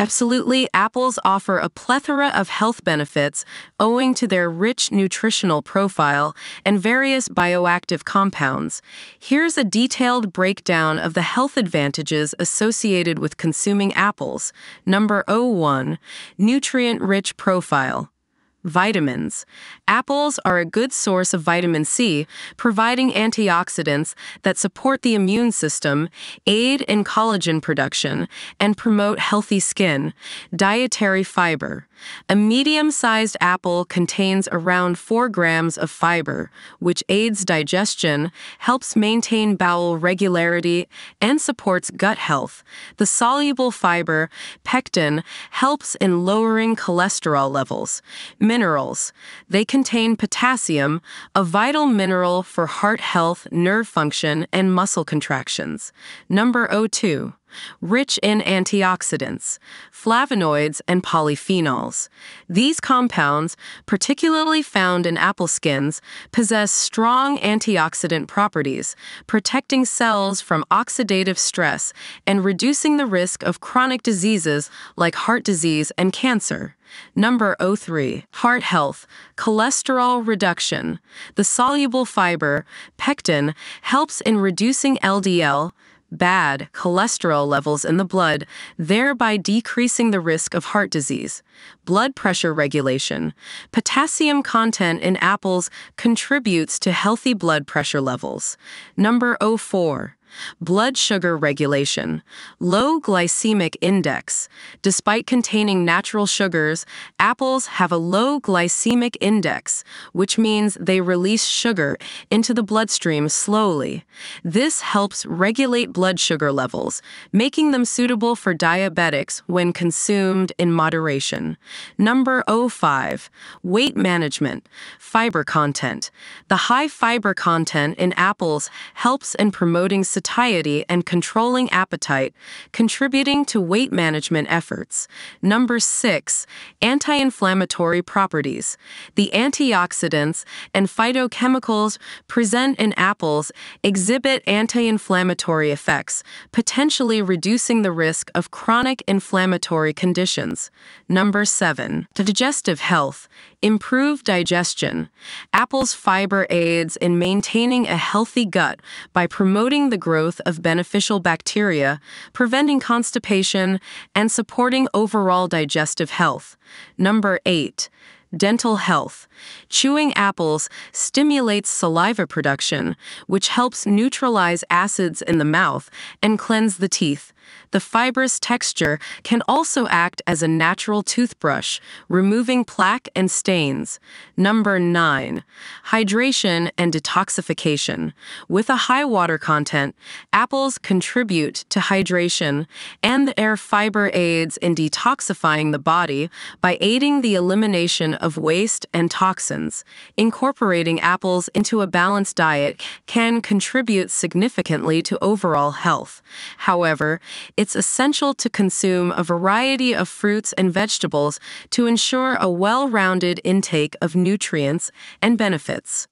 Absolutely, apples offer a plethora of health benefits owing to their rich nutritional profile and various bioactive compounds. Here's a detailed breakdown of the health advantages associated with consuming apples. Number 01 Nutrient rich profile. Vitamins. Apples are a good source of vitamin C, providing antioxidants that support the immune system, aid in collagen production, and promote healthy skin. Dietary fiber. A medium sized apple contains around 4 grams of fiber, which aids digestion, helps maintain bowel regularity, and supports gut health. The soluble fiber, pectin, helps in lowering cholesterol levels. Minerals. They contain potassium, a vital mineral for heart health, nerve function, and muscle contractions. Number 02 rich in antioxidants, flavonoids, and polyphenols. These compounds, particularly found in apple skins, possess strong antioxidant properties, protecting cells from oxidative stress and reducing the risk of chronic diseases like heart disease and cancer. Number 03, heart health, cholesterol reduction. The soluble fiber, pectin, helps in reducing LDL, bad cholesterol levels in the blood, thereby decreasing the risk of heart disease. Blood pressure regulation. Potassium content in apples contributes to healthy blood pressure levels. Number 04 blood sugar regulation, low glycemic index. Despite containing natural sugars, apples have a low glycemic index, which means they release sugar into the bloodstream slowly. This helps regulate blood sugar levels, making them suitable for diabetics when consumed in moderation. Number 05 Weight management, fiber content. The high fiber content in apples helps in promoting satiety and controlling appetite, contributing to weight management efforts. Number six, anti inflammatory properties. The antioxidants and phytochemicals present in apples exhibit anti inflammatory effects, potentially reducing the risk of chronic inflammatory conditions. Number seven, digestive health, improve digestion. Apple's fiber aids in maintaining a healthy gut by promoting the growth of beneficial bacteria, preventing constipation, and supporting overall digestive health. Number 8 dental health. Chewing apples stimulates saliva production, which helps neutralize acids in the mouth and cleanse the teeth. The fibrous texture can also act as a natural toothbrush, removing plaque and stains. Number 9. Hydration and detoxification. With a high water content, apples contribute to hydration, and the air fiber aids in detoxifying the body by aiding the elimination of waste and toxins. Incorporating apples into a balanced diet can contribute significantly to overall health. However, it's essential to consume a variety of fruits and vegetables to ensure a well rounded intake of nutrients and benefits.